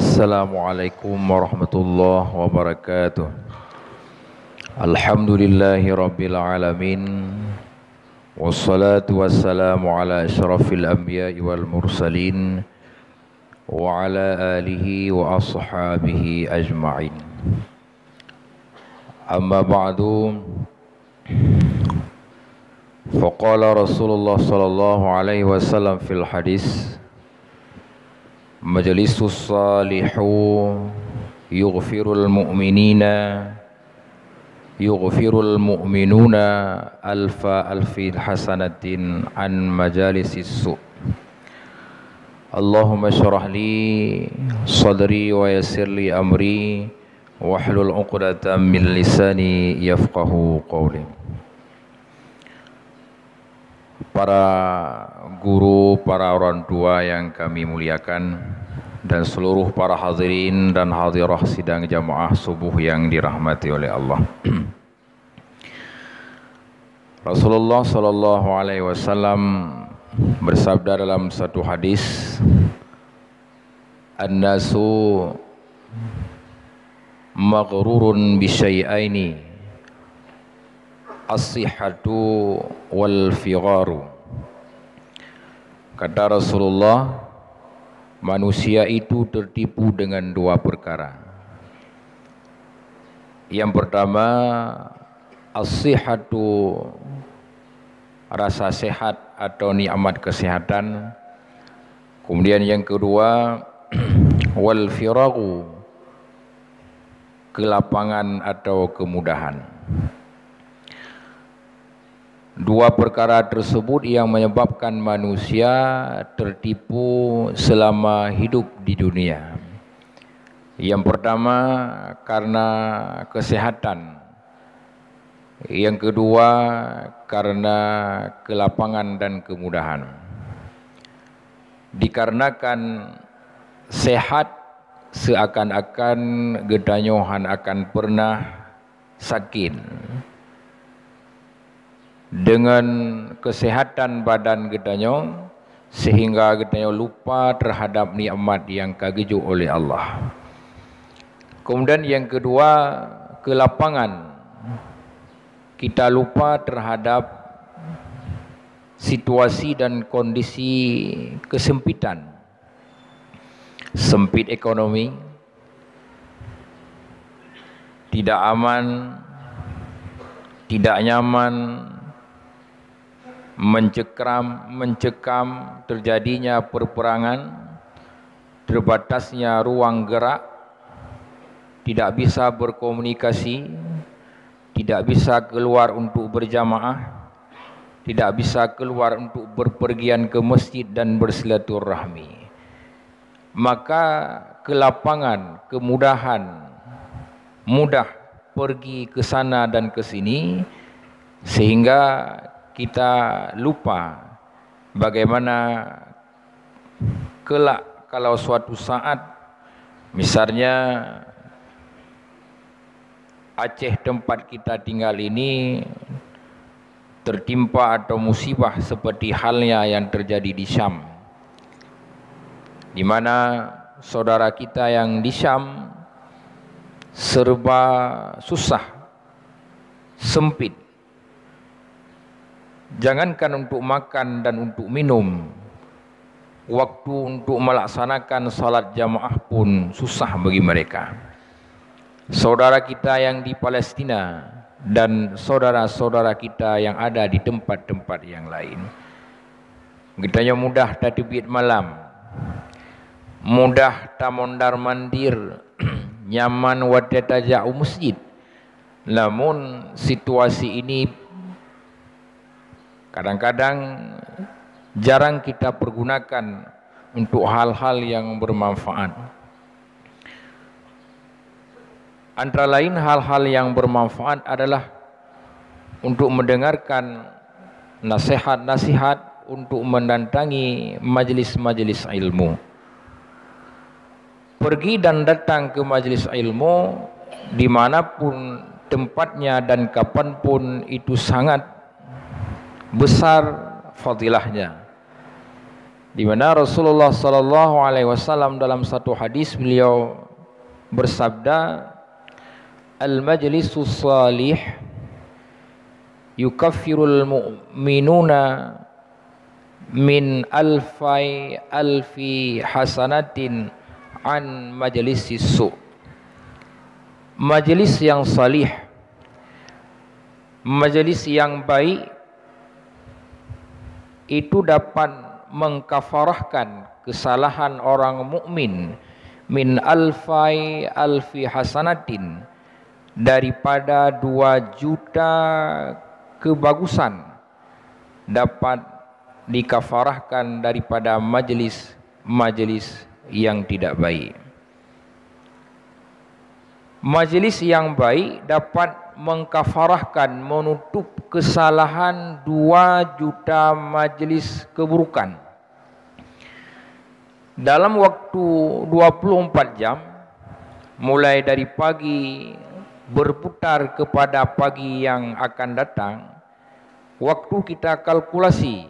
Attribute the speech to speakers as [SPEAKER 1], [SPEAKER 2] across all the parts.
[SPEAKER 1] Assalamualaikum warahmatullahi wabarakatuh Alhamdulillahi rabbil alamin Wassalatu wassalamu ala ashrafil anbiya wal mursalin Wa ala alihi wa ashabihi ajma'in Amma ba'du Faqala Rasulullah sallallahu alaihi wasallam fil hadis مجلس الصالح يغفر المؤمنين يغفر المؤمنون ألف ألف حسنة عن مجالس السوء. اللهم اشرح لي صدري ويسر لي أمري واحلل عقدة من لساني يفقه قولي. Para guru, para orang tua yang kami muliakan dan seluruh para hadirin dan hadirah sidang jamaah subuh yang dirahmati oleh Allah. Rasulullah sallallahu alaihi wasallam bersabda dalam satu hadis An-nasu maghrurun bi syai'aini as-sihhatu wal figharu kata Rasulullah manusia itu tertipu dengan dua perkara. Yang pertama as-sihhatu rasa sehat atau nikmat kesehatan kemudian yang kedua wal firagu kelapangan atau kemudahan dua perkara tersebut yang menyebabkan manusia tertipu selama hidup di dunia. Yang pertama karena kesehatan. Yang kedua karena kelapangan dan kemudahan. Dikarenakan sehat seakan-akan gedanyohan akan pernah sakit dengan kesehatan badan gedanya sehingga gedanya lupa terhadap nikmat yang kageju oleh Allah. Kemudian yang kedua, kelapangan. Kita lupa terhadap situasi dan kondisi kesempitan. Sempit ekonomi, tidak aman, tidak nyaman, mencekram, mencekam terjadinya perperangan, terbatasnya ruang gerak, tidak bisa berkomunikasi, tidak bisa keluar untuk berjamaah, tidak bisa keluar untuk berpergian ke masjid dan bersilaturahmi. Maka kelapangan, kemudahan, mudah pergi ke sana dan ke sini sehingga kita lupa bagaimana kelak kalau suatu saat misalnya Aceh tempat kita tinggal ini tertimpa atau musibah seperti halnya yang terjadi di Syam di mana saudara kita yang di Syam serba susah sempit jangankan untuk makan dan untuk minum. Waktu untuk melaksanakan salat jamaah pun susah bagi mereka. Saudara kita yang di Palestina dan saudara-saudara kita yang ada di tempat-tempat yang lain. Kita yang mudah tatibit malam. Mudah tamondar mandir. Nyaman wadataja'u masjid namun situasi ini kadang-kadang jarang kita pergunakan untuk hal-hal yang bermanfaat. Antara lain hal-hal yang bermanfaat adalah untuk mendengarkan nasihat-nasihat untuk mendatangi majlis-majlis ilmu. Pergi dan datang ke majlis ilmu dimanapun tempatnya dan kapanpun itu sangat besar fadilahnya. Di mana Rasulullah sallallahu alaihi wasallam dalam satu hadis beliau bersabda al majlisus salih yukaffirul mu'minuna min alfai alfi hasanatin an majlisis su. Majlis yang salih majlis yang baik itu dapat mengkafarahkan kesalahan orang mukmin min alfai alfi hasanatin daripada dua juta kebagusan dapat dikafarahkan daripada majlis-majlis yang tidak baik. Majlis yang baik dapat mengkafarahkan menutup kesalahan dua juta majlis keburukan. Dalam waktu 24 jam mulai dari pagi berputar kepada pagi yang akan datang waktu kita kalkulasi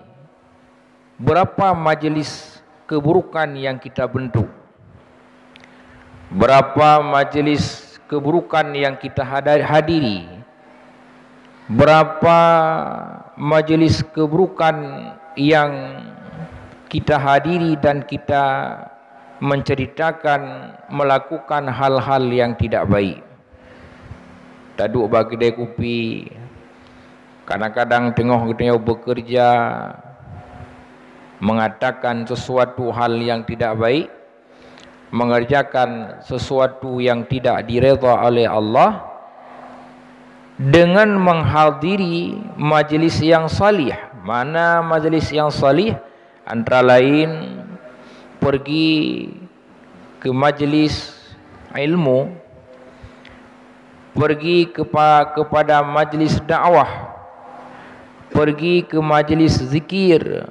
[SPEAKER 1] berapa majlis keburukan yang kita bentuk berapa majlis keburukan yang kita hadiri. Berapa majlis keburukan yang kita hadiri dan kita menceritakan melakukan hal-hal yang tidak baik. Taduk bagi dia kupi. Kadang-kadang tengah kita bekerja mengatakan sesuatu hal yang tidak baik mengerjakan sesuatu yang tidak direza oleh Allah dengan menghadiri majlis yang salih. Mana majlis yang salih? Antara lain pergi ke majlis ilmu pergi kepa kepada majlis dakwah pergi ke majlis zikir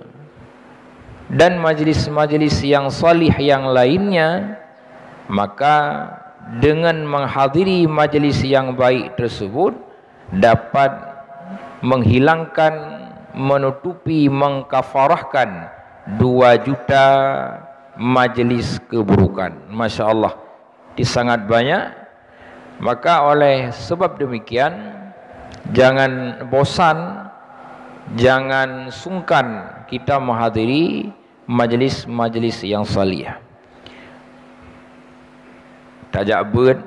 [SPEAKER 1] dan majlis-majlis yang salih yang lainnya maka dengan menghadiri majlis yang baik tersebut dapat menghilangkan menutupi mengkafarahkan dua juta majlis keburukan. Masya Allah di sangat banyak. Maka oleh sebab demikian jangan bosan jangan sungkan kita menghadiri majlis-majlis yang salih. Tajak ber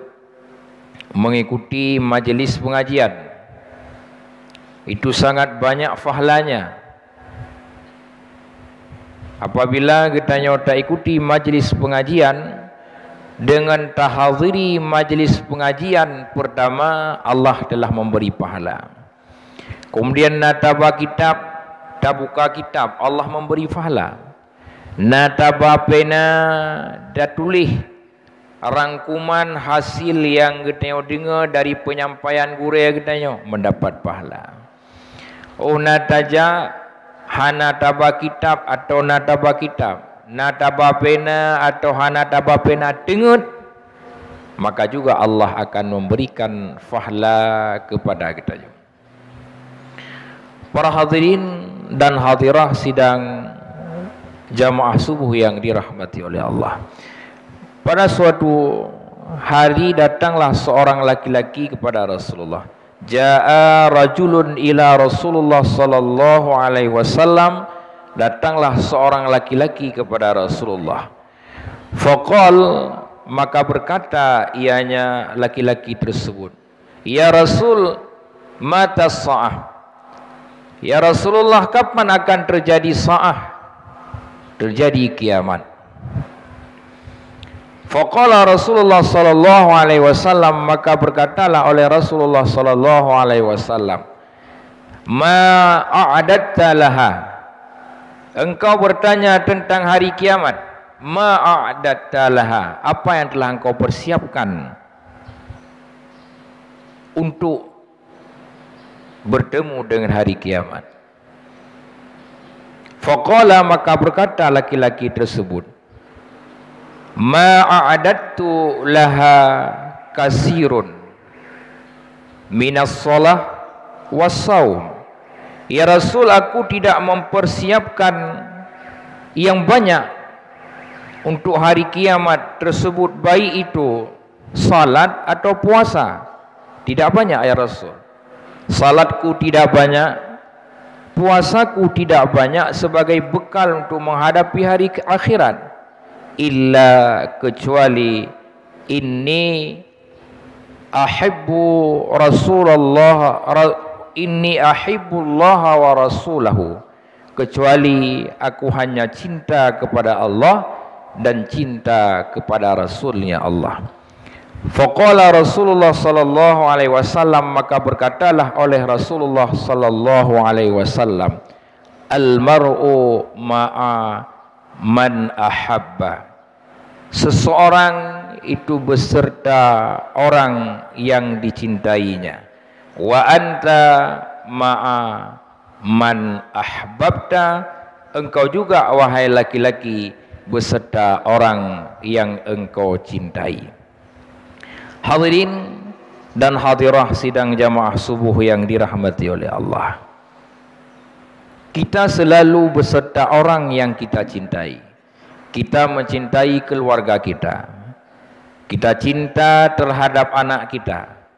[SPEAKER 1] mengikuti majlis pengajian. Itu sangat banyak fahlanya. Apabila kita tak ikuti majlis pengajian dengan tahadiri majlis pengajian pertama Allah telah memberi pahala. Kemudian nataba kitab, tak buka kitab, Allah memberi pahala. Nataba pena dah tulis rangkuman hasil yang kita dengar dari penyampaian guru yang mendapat pahala. Oh nataja hana taba kitab atau nataba kitab, nataba pena atau hana taba pena dengar maka juga Allah akan memberikan pahala kepada kita. Para hadirin dan hadirah sidang jamaah subuh yang dirahmati oleh Allah. Pada suatu hari datanglah seorang laki-laki kepada Rasulullah. Jaa rajulun ila Rasulullah sallallahu alaihi wasallam. Datanglah seorang laki-laki kepada Rasulullah. Faqal maka berkata ianya laki-laki tersebut, "Ya Rasul, mata sa'ah?" Ya Rasulullah, kapan akan terjadi sa'ah? Terjadi kiamat. Faqala Rasulullah sallallahu alaihi wasallam maka berkatalah oleh Rasulullah sallallahu alaihi wasallam Ma a'adatta laha? Engkau bertanya tentang hari kiamat. Ma a'adatta laha? Apa yang telah engkau persiapkan Untuk Bertemu dengan hari kiamat Faqala maka berkata laki-laki tersebut Ma'adattu laha kasirun Minas salah Wassaum Ya Rasul aku tidak mempersiapkan yang banyak untuk hari kiamat tersebut baik itu salat atau puasa. Tidak banyak ya Rasul. Salatku tidak banyak puasaku tidak banyak sebagai bekal untuk menghadapi hari akhirat illa kecuali inni ahibbu Rasulullah inni ahibbullah wa rasulahu. Kecuali aku hanya cinta kepada Allah dan cinta kepada rasulnya Allah faqala Rasulullah sallallahu alaihi wasallam maka berkatalah oleh Rasulullah sallallahu alaihi wasallam al mar'u ma'a man ahabba. Seseorang itu beserta orang yang dicintainya. Wa anta ma'a man ahbabta. Engkau juga wahai laki-laki beserta orang yang engkau cintai hadirin dan hadirah sidang jamaah subuh yang dirahmati oleh Allah kita selalu beserta orang yang kita cintai kita mencintai keluarga kita kita cinta terhadap anak kita.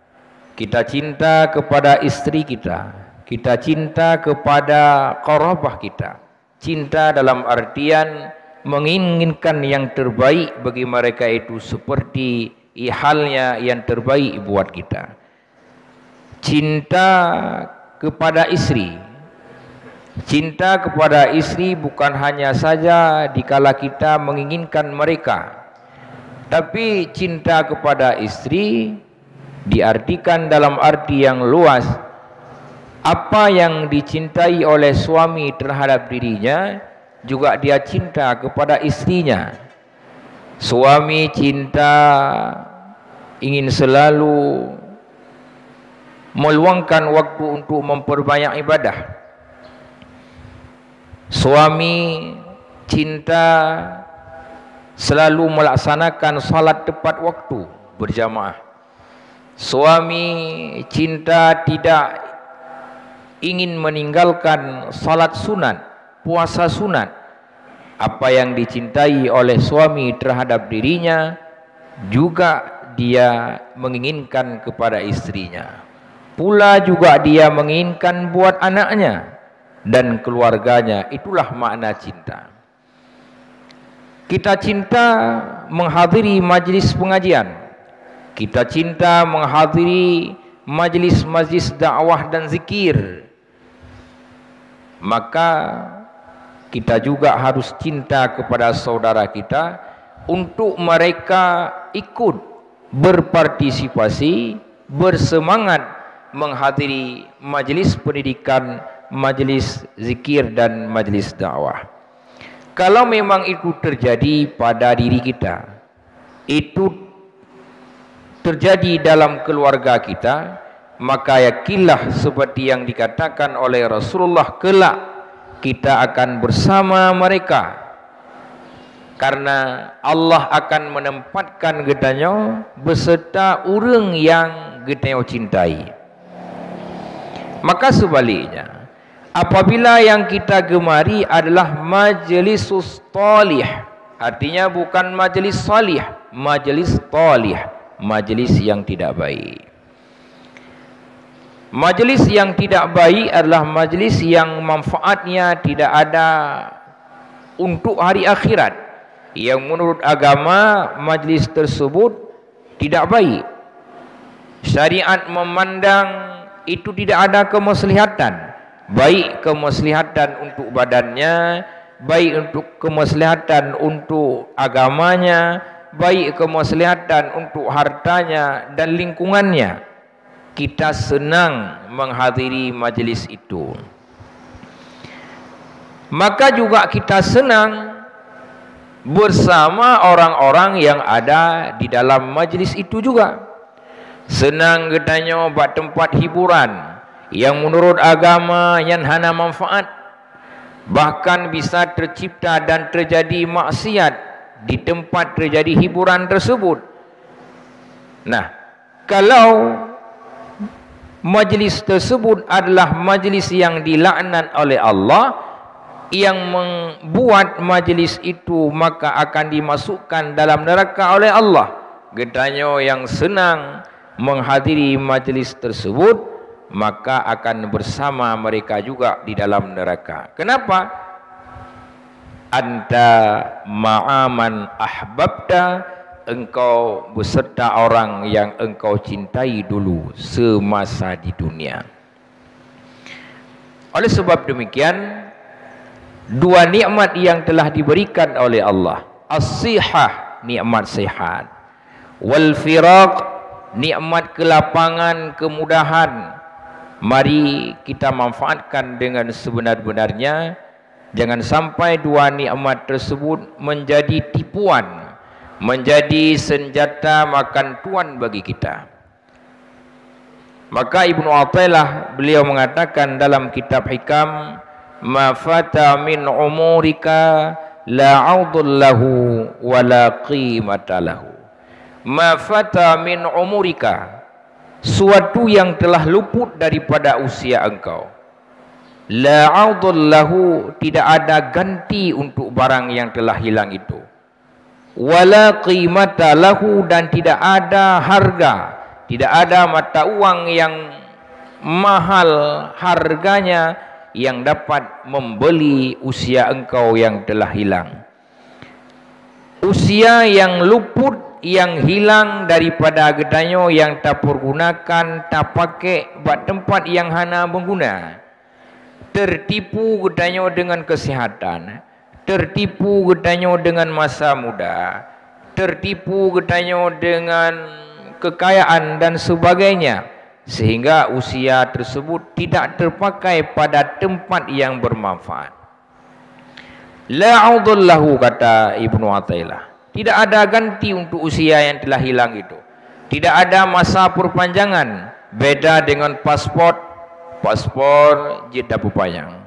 [SPEAKER 1] Kita cinta kepada istri kita. Kita cinta kepada korobah kita. Cinta dalam artian menginginkan yang terbaik bagi mereka itu seperti halnya yang terbaik buat kita. Cinta kepada istri. Cinta kepada istri bukan hanya saja dikala kita menginginkan mereka tapi cinta kepada istri diartikan dalam arti yang luas. Apa yang dicintai oleh suami terhadap dirinya juga dia cinta kepada istrinya. Suami cinta ingin selalu meluangkan waktu untuk memperbanyak ibadah. Suami cinta selalu melaksanakan salat tepat waktu berjamaah. Suami cinta tidak ingin meninggalkan salat sunat, puasa sunat. Apa yang dicintai oleh suami terhadap dirinya juga dia menginginkan kepada istrinya. Pula juga dia menginginkan buat anaknya dan keluarganya. Itulah makna cinta. Kita cinta menghadiri majlis pengajian. Kita cinta menghadiri majlis-majlis dakwah dan zikir. Maka kita juga harus cinta kepada saudara kita untuk mereka ikut berpartisipasi, bersemangat menghadiri majlis pendidikan, majlis zikir dan majlis dakwah. Kalau memang itu terjadi pada diri kita, itu terjadi dalam keluarga kita, maka yakinlah seperti yang dikatakan oleh Rasulullah kelak kita akan bersama mereka. Karena Allah akan menempatkan gedanya beserta orang yang gedanya cintai. Maka sebaliknya, apabila yang kita gemari adalah majlis talih artinya bukan majlis salih majlis talih majlis yang tidak baik majlis yang tidak baik adalah majlis yang manfaatnya tidak ada untuk hari akhirat. Yang menurut agama majlis tersebut tidak baik. Syariat memandang itu tidak ada kemaslihatan baik kemaslihatan untuk badannya baik untuk kemaslihatan untuk agamanya baik kemaslihatan untuk hartanya dan lingkungannya kita senang menghadiri majlis itu. Maka juga kita senang bersama orang-orang yang ada di dalam majlis itu juga. Senang katanya buat tempat hiburan yang menurut agama yang hana manfaat. Bahkan bisa tercipta dan terjadi maksiat di tempat terjadi hiburan tersebut. Nah kalau majlis tersebut adalah majlis yang dilaknat oleh Allah yang membuat majlis itu maka akan dimasukkan dalam neraka oleh Allah. Gedanya yang senang menghadiri majlis tersebut maka akan bersama mereka juga di dalam neraka. Kenapa? Anta ma'aman ahbabta engkau beserta orang yang engkau cintai dulu semasa di dunia. Oleh sebab demikian, dua nikmat yang telah diberikan oleh Allah as-sihah nikmat sehat wal firaq nikmat kelapangan kemudahan mari kita manfaatkan dengan sebenar-benarnya jangan sampai dua nikmat tersebut menjadi tipuan menjadi senjata makan tuan bagi kita. Maka Ibnu Athaillah beliau mengatakan dalam kitab hikam ma fata min umurika la audul lahu wa la qimata lahu. Ma fata min umurika suatu yang telah luput daripada usia engkau. La audul lahu tidak ada ganti untuk barang yang telah hilang itu wala qimata lahu dan tidak ada harga tidak ada mata uang yang mahal harganya yang dapat membeli usia engkau yang telah hilang. Usia yang luput yang hilang daripada gedanyo yang tak pergunakan tak pakai buat tempat yang hana mengguna. Tertipu gedanyo dengan kesihatan. Tertipu gedanyo dengan masa muda. Tertipu gedanyo dengan kekayaan dan sebagainya sehingga usia tersebut tidak terpakai pada tempat yang bermanfaat. La'udullahu kata Ibnu Athaillah. Tidak ada ganti untuk usia yang telah hilang itu. Tidak ada masa perpanjangan. Beda dengan pasport. Pasport jid dapat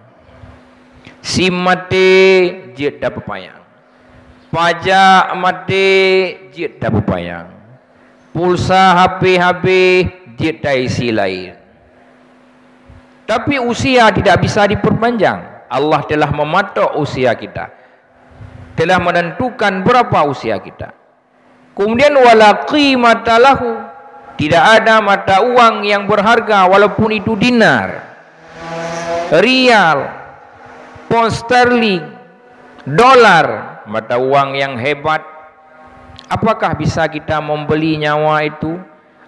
[SPEAKER 1] SIM mati jid dapat payang. Pajak mati jid dapat payang. Pulsa habis-habis masjid dan isi lain. Tapi usia tidak bisa diperpanjang. Allah telah mematok usia kita. Telah menentukan berapa usia kita. Kemudian wala qimata lahu. Tidak ada mata uang yang berharga walaupun itu dinar. Rial. Pound sterling. Dolar. Mata uang yang hebat. Apakah bisa kita membeli nyawa itu?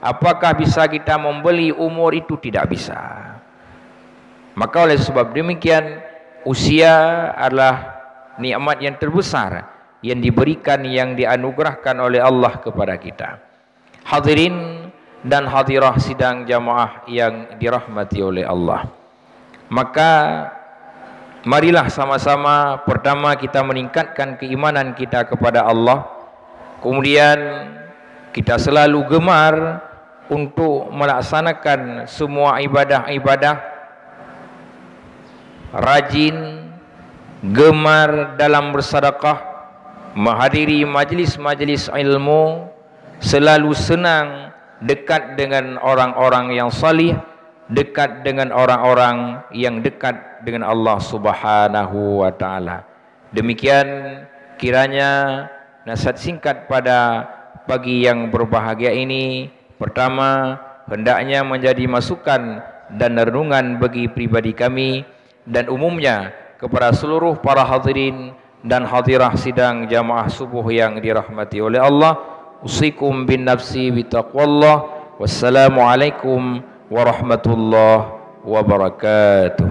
[SPEAKER 1] Apakah bisa kita membeli umur itu? Tidak bisa. Maka oleh sebab demikian, usia adalah nikmat yang terbesar yang diberikan, yang dianugerahkan oleh Allah kepada kita. Hadirin dan hadirah sidang jamaah yang dirahmati oleh Allah. Maka marilah sama-sama pertama kita meningkatkan keimanan kita kepada Allah. Kemudian kita selalu gemar untuk melaksanakan semua ibadah-ibadah rajin gemar dalam bersedekah menghadiri majlis-majlis ilmu selalu senang dekat dengan orang-orang yang salih dekat dengan orang-orang yang dekat dengan Allah Subhanahu wa taala demikian kiranya nasihat singkat pada pagi yang berbahagia ini Pertama, hendaknya menjadi masukan dan renungan bagi pribadi kami dan umumnya kepada seluruh para hadirin dan hadirah sidang jamaah subuh yang dirahmati oleh Allah. Usikum bin nafsi bitaqwallah. Wassalamualaikum warahmatullahi ورحمة الله وبركاته.